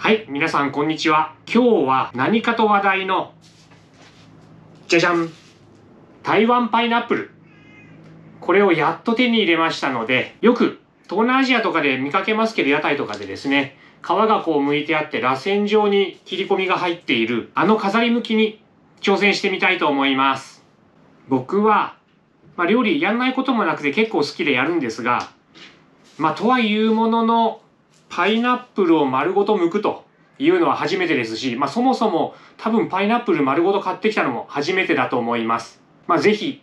はい、皆さんこんにちは。今日は何かと話題の、じゃじゃん台湾パイナップル。これをやっと手に入れましたので、よく東南アジアとかで見かけますけど、屋台とかでですね、皮がこう剥いてあって螺旋状に切り込みが入っている、あの飾り向きに挑戦してみたいと思います。僕は、まあ、料理やんないこともなくて結構好きでやるんですが、まあ、とはいうものの、パイナップルを丸ごと剥くというのは初めてですし、まあ、そもそも多分パイナップル丸ごと買ってきたのも初めてだと思います。まあ、ぜひ、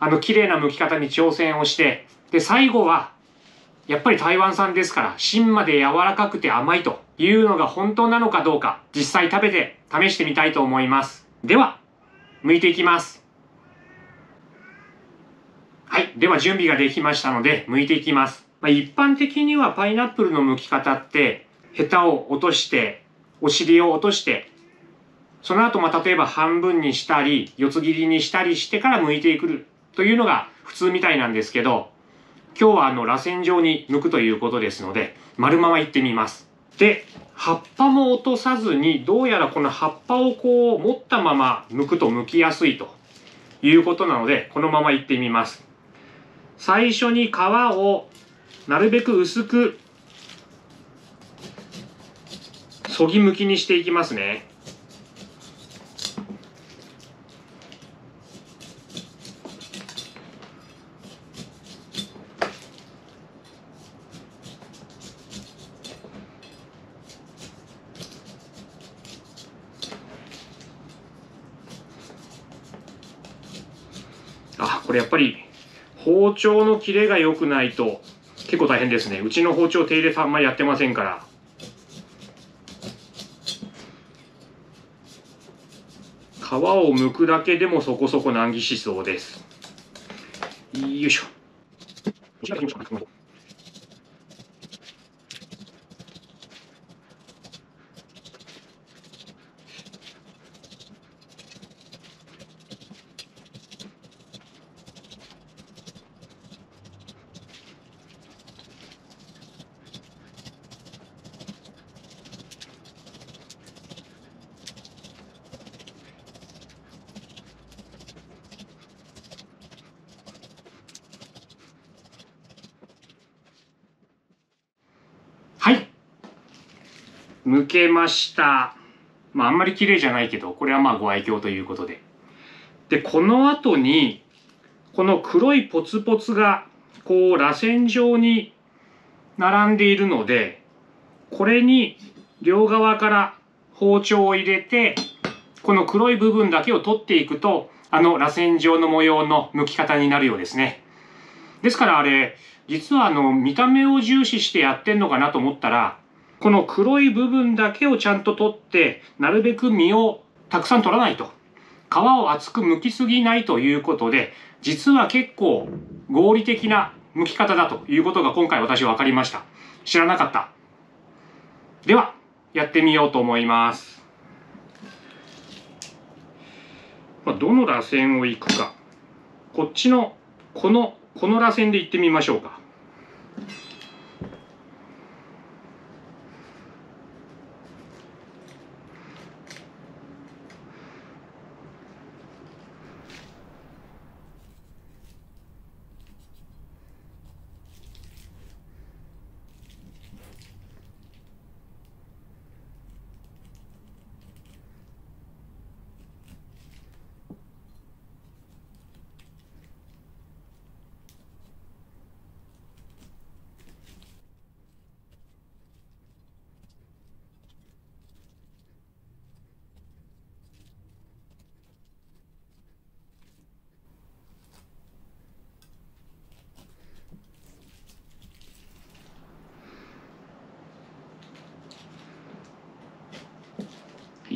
あの、綺麗な剥き方に挑戦をして、で、最後は、やっぱり台湾産ですから、芯まで柔らかくて甘いというのが本当なのかどうか、実際食べて試してみたいと思います。では、剥いていきます。はい。では準備ができましたので、剥いていきます。まあ、一般的にはパイナップルの剥き方って、ヘタを落として、お尻を落として、その後、まあ、例えば半分にしたり、四つ切りにしたりしてから剥いていくというのが普通みたいなんですけど、今日はあの、螺旋状に剥くということですので、丸ままいってみます。で、葉っぱも落とさずに、どうやらこの葉っぱをこう持ったまま剥くと剥きやすいということなので、このままいってみます。最初に皮をなるべく薄くそぎむきにしていきますね。あ、これやっぱり包丁の切れが良くないと結構大変ですね。うちの包丁手入れさんまりやってませんから。皮を剥くだけでもそこそこ難儀しそうです。よいしょ。はい。剥けました。まああんまり綺麗じゃないけど、これはまあご愛嬌ということで。で、この後に、この黒いポツポツが、こう、螺旋状に並んでいるので、これに両側から包丁を入れて、この黒い部分だけを取っていくと、あの螺旋状の模様の剥き方になるようですね。ですからあれ、実はあの見た目を重視してやってんのかなと思ったらこの黒い部分だけをちゃんと取ってなるべく身をたくさん取らないと。皮を厚く剥きすぎないということで実は結構合理的な剥き方だということが今回私分かりました。知らなかった。ではやってみようと思います。どの螺旋を行くか。こっちのこのこの螺旋で行ってみましょうか。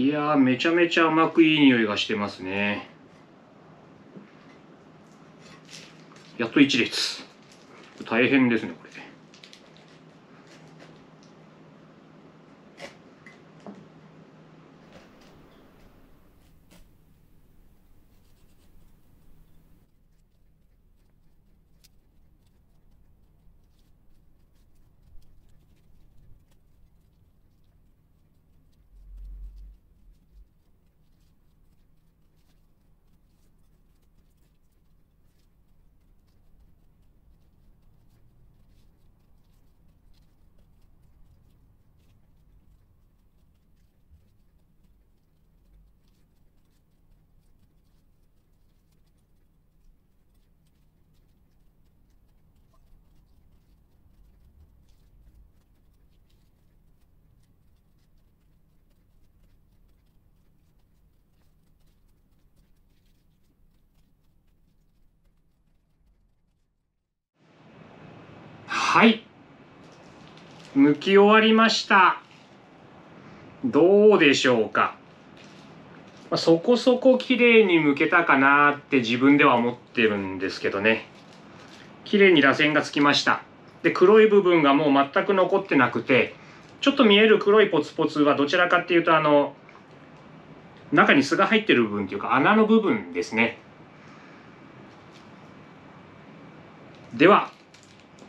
いやめちゃめちゃ甘くいい匂いがしてますね。やっと1列。大変ですねこれ。はい。剥き終わりました。どうでしょうか。そこそこ綺麗に剥けたかなって自分では思ってるんですけどね。綺麗に螺旋がつきました。で黒い部分がもう全く残ってなくてちょっと見える黒いポツポツはどちらかっていうとあの中に巣が入ってる部分っていうか穴の部分ですね。では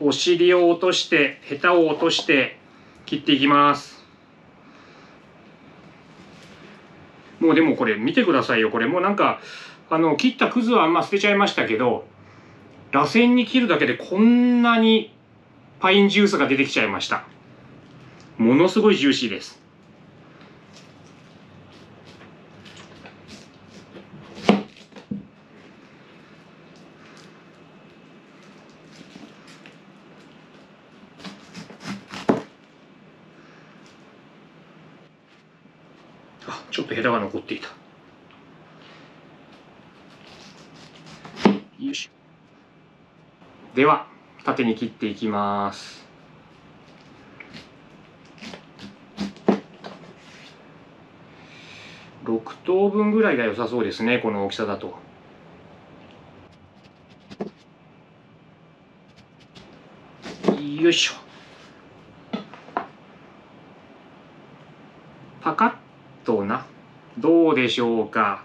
お尻を落としてヘタを落として切っていきます。もうでもこれ見てくださいよ。これもうなんかあの切ったくずはあんま捨てちゃいましたけど螺旋に切るだけでこんなにパインジュースが出てきちゃいました。ものすごいジューシーです。とヘタが残っていた。よいし。ょでは縦に切っていきます。6等分ぐらいが良さそうですねこの大きさだと。よいしょパカッとなどうでしょうか？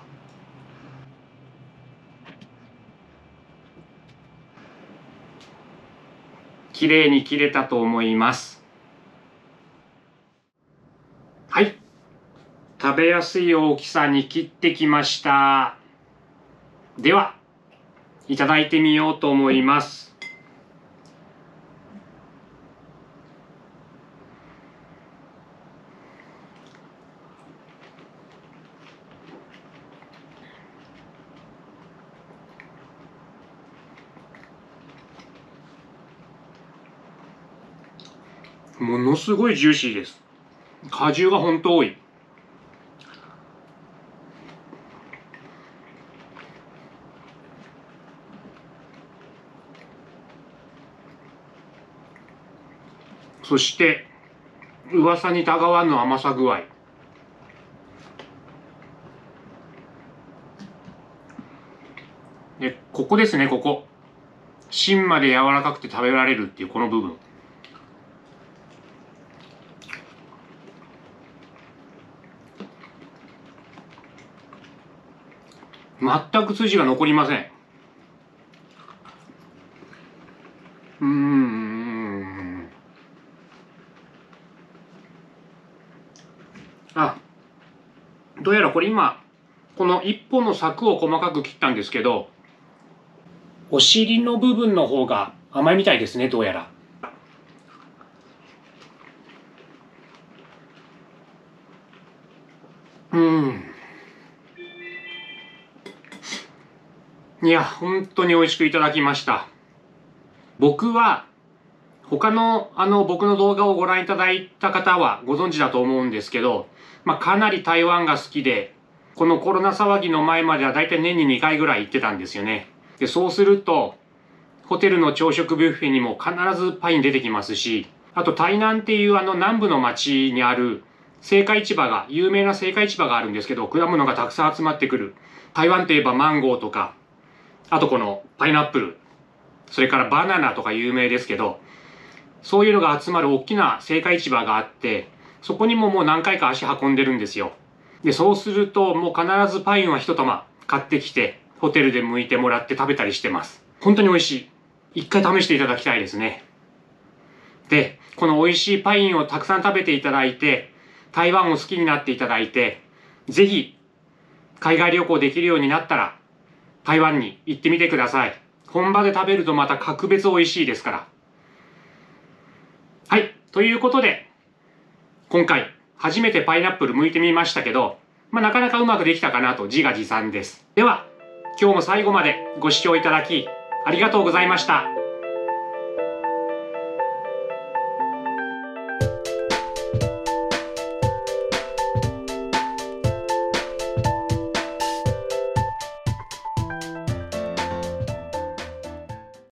綺麗に切れたと思います。はい。食べやすい大きさに切ってきました。ではいただいてみようと思います。ものすごいジューシーです。果汁が本当多い。そして噂にたがわぬ甘さ具合。でここですねここ。芯まで柔らかくて食べられるっていうこの部分。全く筋が残りません。うん。あどうやらこれ今この一本の柵を細かく切ったんですけどお尻の部分の方が甘いみたいですねどうやら。うん。いや本当に美味しくいただきました。僕は他のあの僕の動画をご覧いただいた方はご存知だと思うんですけど、まあ、かなり台湾が好きでこのコロナ騒ぎの前までは大体年に2回ぐらい行ってたんですよね。でそうするとホテルの朝食ビュッフェにも必ずパイン出てきますしあと台南っていうあの南部の町にある青果市場が有名な青果市場があるんですけど果物がたくさん集まってくる。台湾といえばマンゴーとかあとこのパイナップル。それからバナナとか有名ですけどそういうのが集まる大きな青果市場があってそこにももう何回か足運んでるんですよ。でそうするともう必ずパインは一玉買ってきてホテルで剥いてもらって食べたりしてます。本当に美味しい。一回試していただきたいですね。でこの美味しいパインをたくさん食べていただいて台湾を好きになっていただいてぜひ海外旅行できるようになったら台湾に行ってみてください。本場で食べるとまた格別美味しいですから。はい。ということで今回初めてパイナップル剥いてみましたけど、まあ、なかなかうまくできたかなと自画自賛です。では今日も最後までご視聴いただきありがとうございました。